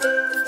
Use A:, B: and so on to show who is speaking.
A: Bye.